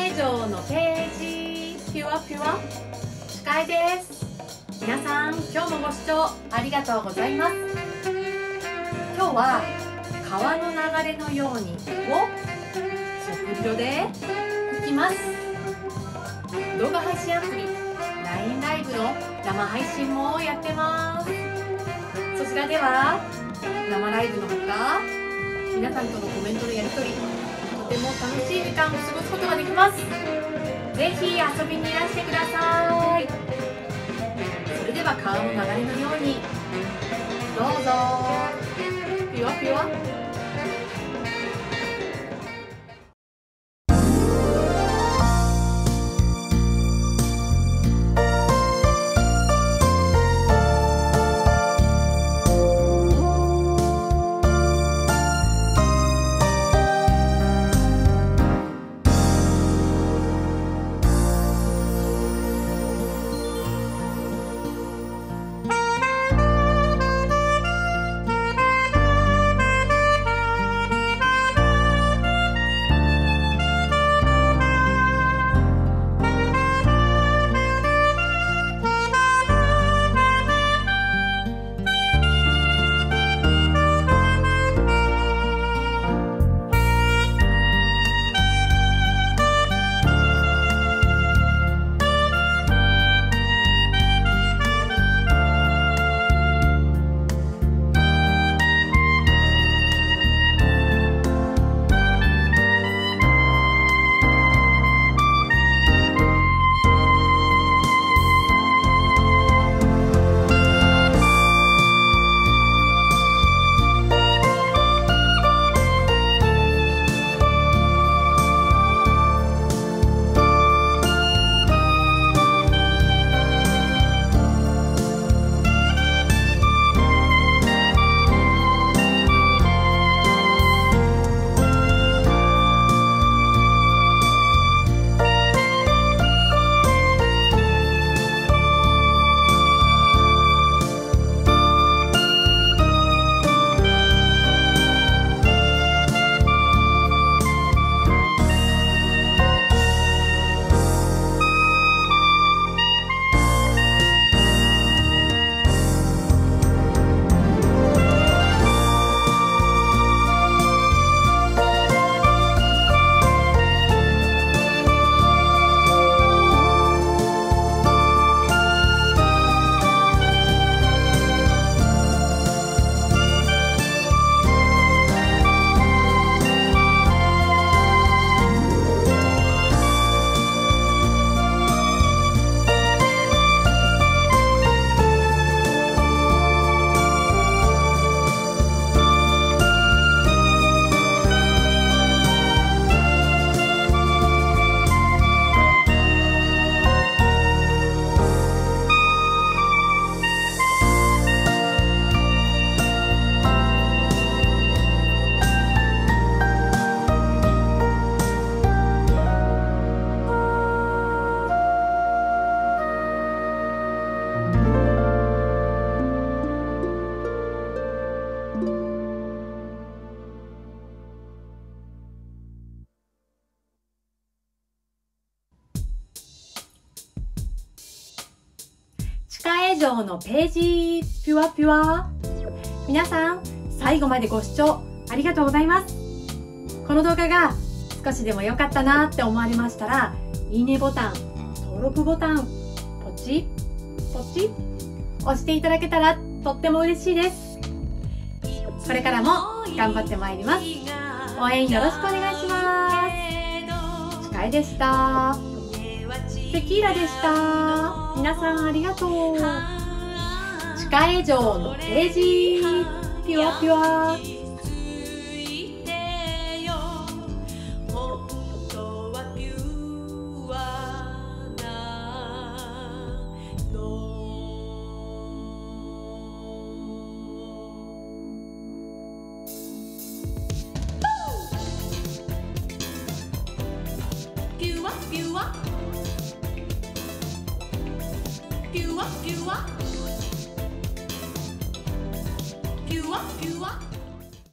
会場のページピュアピュア。司会です。皆さん今日もご視聴ありがとうございます。今日は川の流れのようにを速度で吹きます。動画配信アプリ LINE ライブの生配信もやってます。そちらでは生ライブのほか皆さんとのコメントのやり取りとても楽しい時間を過ごすことができます。ぜひ遊びにいらしてください。それでは川の流れのように。どうぞ。ピュワピュワ地下映像のページピュアピュア。皆さん最後までご視聴ありがとうございます。この動画が少しでも良かったなって思われましたらいいねボタン登録ボタンポチポチ押していただけたらとっても嬉しいです。これからも頑張ってまいります。応援よろしくお願いします。司会でしたテキーラでした。皆さんありがとう。地下映像のページピュアピュアピュアピュアピュアピュア